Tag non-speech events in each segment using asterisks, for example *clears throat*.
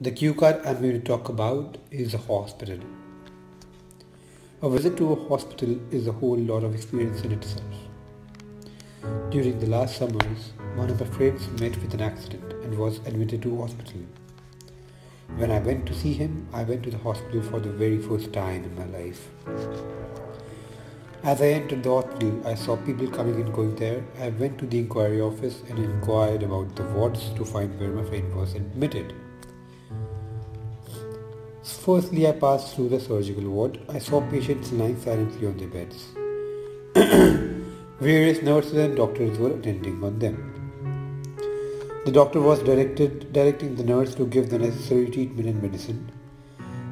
The cue card I'm going to talk about is a hospital. A visit to a hospital is a whole lot of experience in itself. During the last summers, one of my friends met with an accident and was admitted to hospital. When I went to see him, I went to the hospital for the very first time in my life. As I entered the hospital, I saw people coming and going there. I went to the inquiry office and inquired about the wards to find where my friend was admitted. Firstly, I passed through the surgical ward. I saw patients lying silently on their beds. *clears throat* Various nurses and doctors were attending on them. The doctor was directed, directing the nurse to give the necessary treatment and medicine.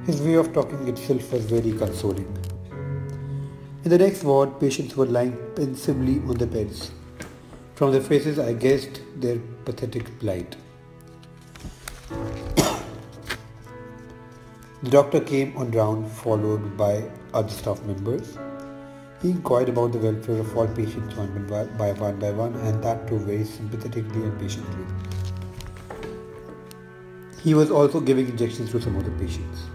His way of talking itself was very consoling. In the next ward, patients were lying pensively on their beds. From their faces, I guessed their pathetic plight. The doctor came on round, followed by other staff members. He inquired about the welfare of all patients one by one by one, and that too very sympathetically and patiently. He was also giving injections to some of the patients.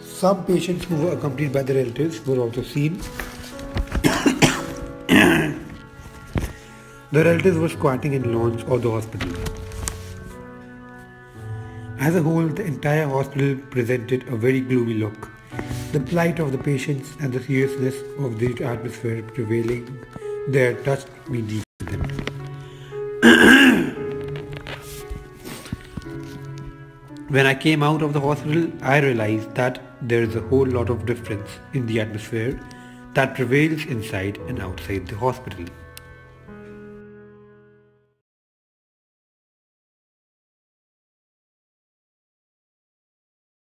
Some patients who were accompanied by their relatives were also seen. *coughs* the relatives were squatting in lawns of the hospital. As a whole, the entire hospital presented a very gloomy look. The plight of the patients and the seriousness of the atmosphere prevailing there touched me deeply. when I came out of the hospital, I realized that there is a whole lot of difference in the atmosphere that prevails inside and outside the hospital.